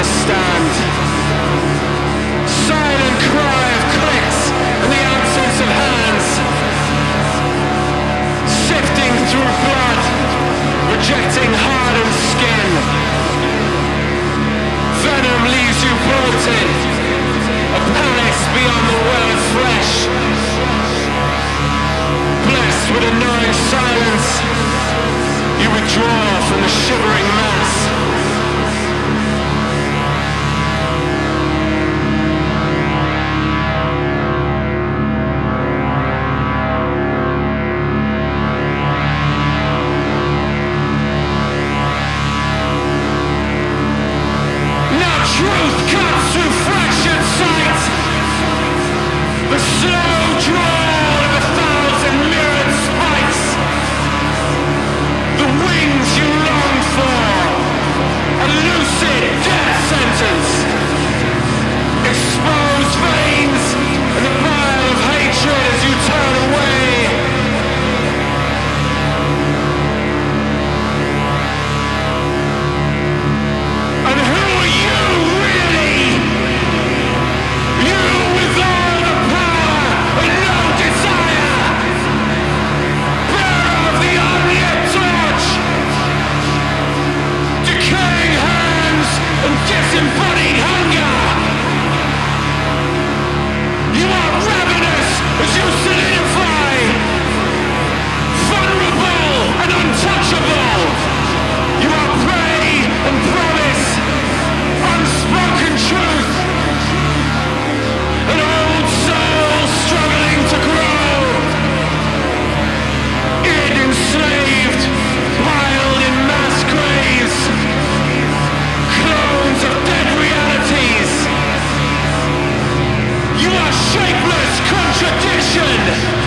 to stand. Silent cry of clicks and the absence of hands. Sifting through blood, rejecting hardened skin. Venom leaves you bolted, a palace beyond the world of flesh. Blessed with a knowing silence, you withdraw from the shivering truth cuts through fractured sights shapeless contradiction.